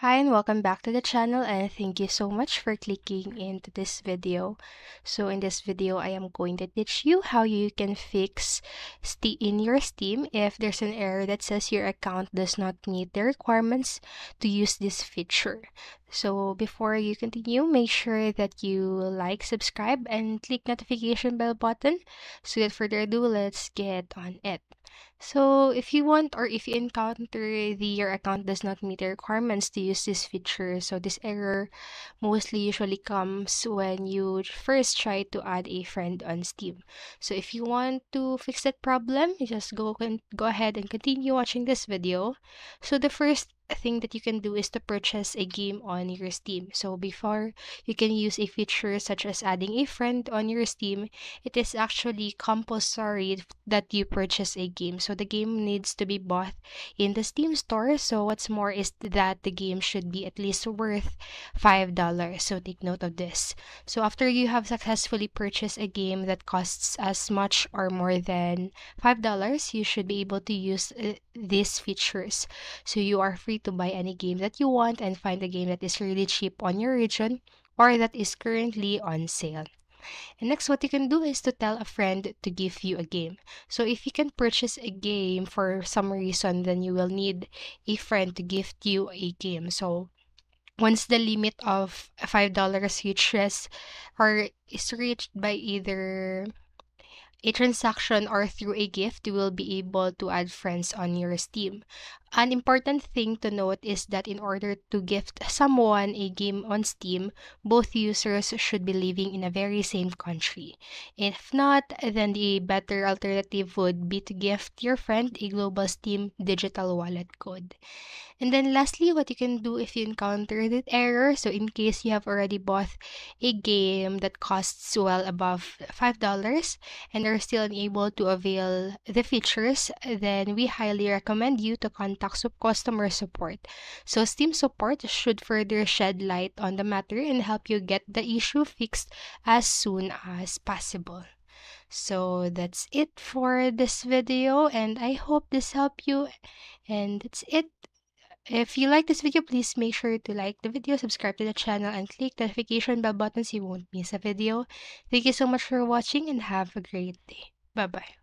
Hi and welcome back to the channel and thank you so much for clicking into this video. So in this video, I am going to teach you how you can fix in your Steam if there's an error that says your account does not meet the requirements to use this feature. So before you continue, make sure that you like, subscribe, and click notification bell button. So without further ado, let's get on it. So if you want or if you encounter the your account does not meet the requirements to use this feature, so this error mostly usually comes when you first try to add a friend on Steam. So if you want to fix that problem, you just go and go ahead and continue watching this video. So the first thing that you can do is to purchase a game on your Steam. So before you can use a feature such as adding a friend on your Steam, it is actually compulsory that you purchase a game. So the game needs to be bought in the Steam store. So what's more is that the game should be at least worth $5. So take note of this. So after you have successfully purchased a game that costs as much or more than $5, you should be able to use uh, these features. So you are free to buy any game that you want and find a game that is really cheap on your region or that is currently on sale. And next, what you can do is to tell a friend to give you a game. So if you can purchase a game for some reason, then you will need a friend to gift you a game. So once the limit of $5 reaches or is reached by either a transaction or through a gift, you will be able to add friends on your Steam. An important thing to note is that in order to gift someone a game on Steam, both users should be living in a very same country. If not, then the better alternative would be to gift your friend a global Steam digital wallet code. And then lastly, what you can do if you encounter that error, so in case you have already bought a game that costs well above $5 and are still unable to avail the features, then we highly recommend you to contact contact customer support. So Steam support should further shed light on the matter and help you get the issue fixed as soon as possible. So that's it for this video and I hope this helped you and that's it. If you like this video, please make sure to like the video, subscribe to the channel, and click the notification bell button so you won't miss a video. Thank you so much for watching and have a great day. Bye-bye.